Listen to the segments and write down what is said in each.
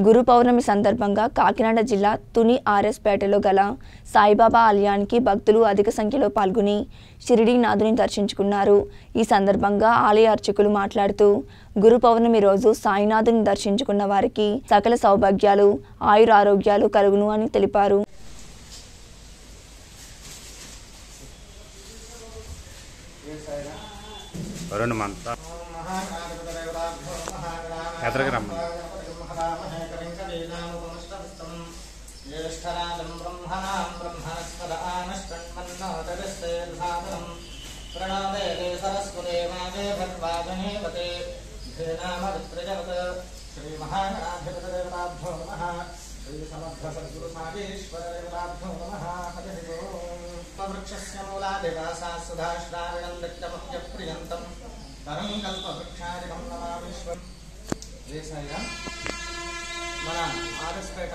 గురు పౌర్ణమి సందర్భంగా కాకినాడ జిల్లా తుని ఆర్ఎస్ పేటలో గల సాయిబాబా ఆలయానికి భక్తులు అధిక సంఖ్యలో పాల్గొని షిరిడి నాథుని దర్శించుకున్నారు ఈ సందర్భంగా ఆలయ అర్చకులు మాట్లాడుతూ గురు పౌర్ణమి రోజు సాయినాథుని దర్శించుకున్న వారికి సకల సౌభాగ్యాలు ఆయురారోగ్యాలు కలుగును అని తెలిపారు ఎదరికి రమ్మని ववामहे कविं कवीनामुपमस्तम् ज्येष्ठराजम् ब्रह्मणाम् ब्रह्मणस्पद आमष्टन्मन्नोदगस्तेर्भागम् प्रणोदेवे सरस्वते मादे भर्वाजनेवते धेनामरुत्रजवत् श्रीमहागणाधिपतिदेवताभ्यो नमः श्रीसमर्थसद्गुरुसागीश्वरदेवताभ्यो नमः हरिः मूलादिवासा सुधाश्राविणम् दत्तमप्यप्रियन्तम् परम् कल्पवृक्षादिकम् नमामीश्वरम् जय మన ఆర్ఎస్పేట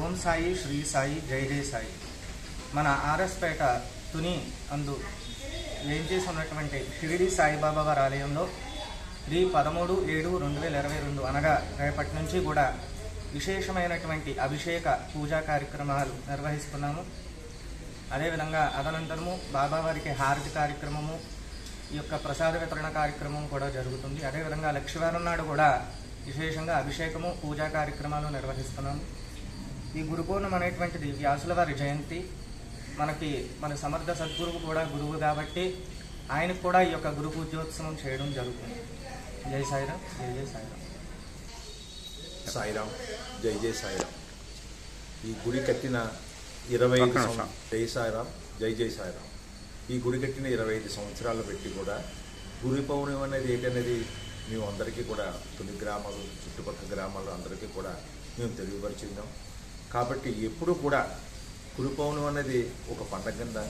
ఓం సాయి శ్రీ సాయి జై జై సాయి. మన ఆర్ఎస్పేట తుని అందు ఏం చేసి ఉన్నటువంటి షిరిడి సాయిబాబా వారి ఆలయంలో ది పదమూడు ఏడు రెండు వేల ఇరవై రెండు అనగా రేపటి నుంచి కూడా విశేషమైనటువంటి అభిషేక పూజా కార్యక్రమాలు నిర్వహిస్తున్నాము. అదేవిధంగా అదనంతరము బాబావారికి హారతి కార్యక్రమము ఈ యొక్క ప్రసాద వితరణ కార్యక్రమం కూడా జరుగుతుంది. అదేవిధంగా లక్ష్మీవారం నాడు కూడా విశేషంగా అభిషేకము పూజా కార్యక్రమాలు నిర్వహిస్తున్నాము. ఈ గురు పౌర్ణం అనేటువంటిది వ్యాసుల వారి జయంతి. మనకి మన సమర్థ సద్గురువు కూడా గురువు కాబట్టి ఆయనకు కూడా ఈ యొక్క గురు పూజోత్సవం చేయడం జరుగుతుంది. జై సాయిరామ్ జై జై సాయిరామ్. సాయిరాం జై జై సాయిరాం ఈ గుడి కట్టిన ఇరవై జై సాయిరాం జై జై సాయిరాం ఈ గుడి కట్టిన ఇరవై ఐదు సంవత్సరాలు పెట్టి కూడా గురి పౌర్ణమి అనేది ఏంటనేది మేము అందరికీ కూడా తొలి గ్రామాలు చుట్టుపక్కల గ్రామాలు అందరికీ కూడా మేము తెలియపరిచిందాం కాబట్టి ఎప్పుడు కూడా గురు పౌర్ణమి అనేది ఒక పండగ కింద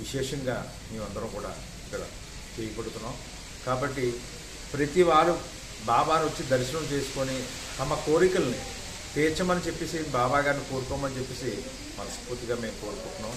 విశేషంగా మేమందరం కూడా ఇక్కడ చేయబడుతున్నాం. కాబట్టి ప్రతి వారు బాబాను వచ్చి దర్శనం చేసుకొని తమ కోరికల్ని తీర్చమని చెప్పేసి బాబా గారిని కోరుకోమని చెప్పేసి మనస్ఫూర్తిగా మేము కోరుకుంటున్నాం.